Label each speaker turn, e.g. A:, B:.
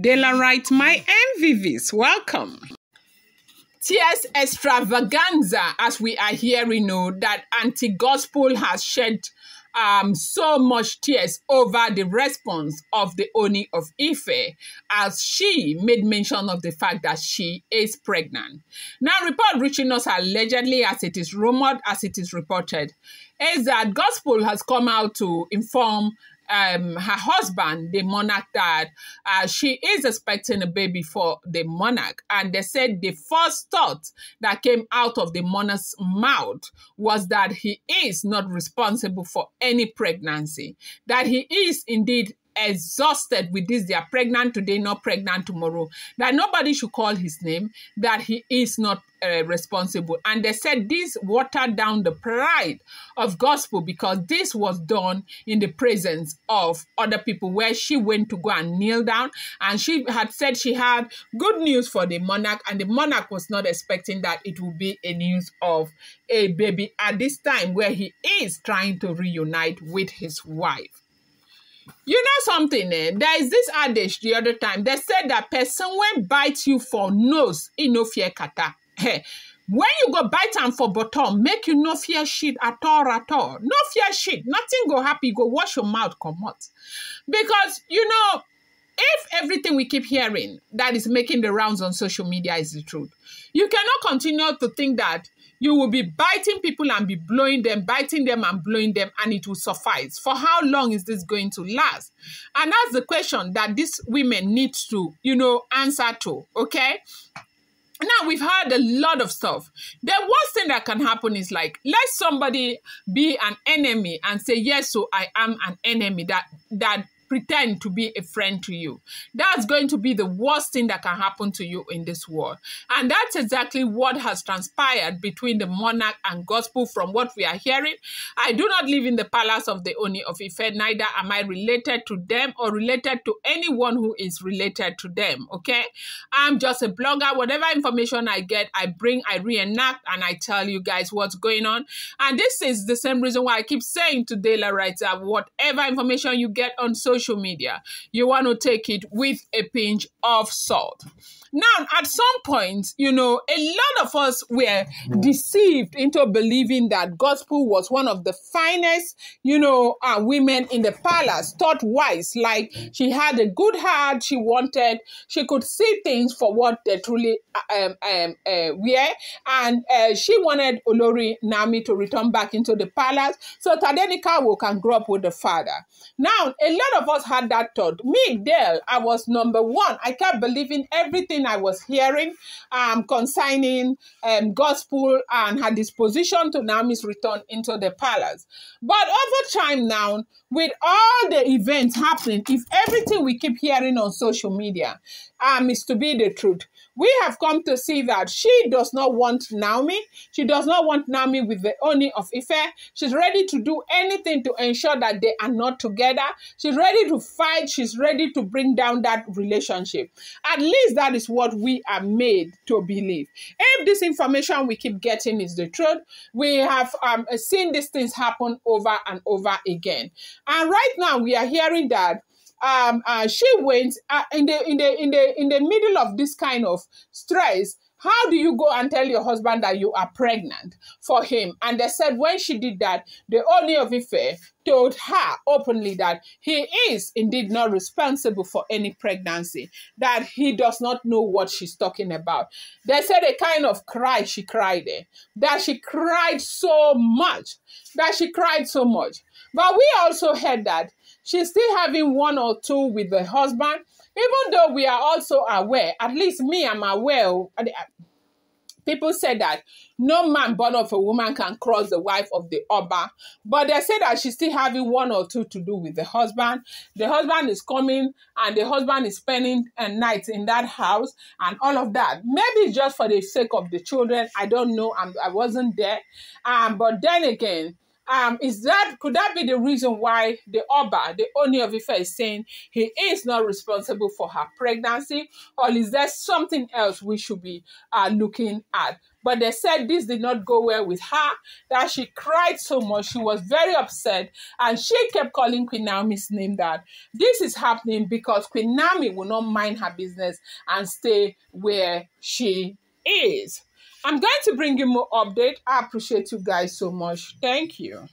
A: Daylight, my MVVs, welcome. Tears extravaganza, as we are hearing, know that anti-gospel has shed um, so much tears over the response of the Ooni of Ife as she made mention of the fact that she is pregnant. Now, report reaching us allegedly, as it is rumored, as it is reported, is that Gospel has come out to inform um, her husband, the monarch, that uh, she is expecting a baby for the monarch. And they said the first thought that came out of the monarch's mouth was that he is not responsible for any pregnancy, that he is indeed exhausted with this. They are pregnant today, not pregnant tomorrow. That nobody should call his name, that he is not uh, responsible. And they said this watered down the pride of gospel because this was done in the presence of other people where she went to go and kneel down. And she had said she had good news for the monarch, and the monarch was not expecting that it would be a news of a baby at this time where he is trying to reunite with his wife. You know something, eh? There is this adage the other time. They said that person when bite you for nose, in no fear kata. Hey, when you go bite am for bottom, make you no fear shit at all, at all. No fear shit. Nothing go happy. Go wash your mouth, come out. Because, you know, if everything we keep hearing that is making the rounds on social media is the truth, you cannot continue to think that you will be biting people and be blowing them, biting them and blowing them, and it will suffice. For how long is this going to last? And that's the question that these women need to, you know, answer to, okay? Now we've heard a lot of stuff. The worst thing that can happen is like let somebody be an enemy and say yes, so I am an enemy. That that pretend to be a friend to you. That's going to be the worst thing that can happen to you in this world. And that's exactly what has transpired between the monarch and gospel from what we are hearing. I do not live in the palace of the Ooni of Ife, neither am I related to them or related to anyone who is related to them, okay? I'm just a blogger. Whatever information I get, I bring, I reenact, and I tell you guys what's going on. And this is the same reason why I keep saying to Dela Writer, whatever information you get on social social media, you want to take it with a pinch of salt. Now, at some point, you know, a lot of us were deceived into believing that gospel was one of the finest, you know, uh, women in the palace, thought wise, like she had a good heart, she wanted, she could see things for what they truly uh, um, um, uh, were, and uh, she wanted Olori Naomi to return back into the palace so Tadenikawo can grow up with the father. Now, a lot of us had that thought. Me, Dale, I was number one. I kept believing everything I was hearing um, concerning um, gospel and her disposition to Naomi's return into the palace. But over time now, with all the events happening, if everything we keep hearing on social media um, is to be the truth, we have come to see that she does not want Naomi. She does not want Naomi with the Ooni of Ife. She's ready to do anything to ensure that they are not together. She's ready to fight. She's ready to bring down that relationship. At least that is what we are made to believe. If this information we keep getting is the truth, we have um, seen these things happen over and over again. And right now we are hearing that um, uh, she went uh, in the in the in the in the middle of this kind of stress. How do you go and tell your husband that you are pregnant for him? And they said when she did that, the Ooni of Ife told her openly that he is indeed not responsible for any pregnancy, that he does not know what she's talking about. They said a kind of cry she cried there, that she cried so much, that she cried so much. But we also heard that she's still having one or two with the husband, even though we are also aware, at least me, I'm aware. Uh, people say that no man born of a woman can cross the wife of the Oba. But they say that she's still having one or two to do with the husband. The husband is coming and the husband is spending a night in that house and all of that. Maybe just for the sake of the children. I don't know. I'm, I wasn't there. Um, but then again, um, is that could that be the reason why the Oba, the Ooni of Ife, is saying he is not responsible for her pregnancy, or is there something else we should be uh, looking at? But they said this did not go well with her, that she cried so much, she was very upset, and she kept calling Queen Naomi's name that this is happening because Queen Naomi will not mind her business and stay where she is. I'm going to bring you more update. I appreciate you guys so much. Thank you.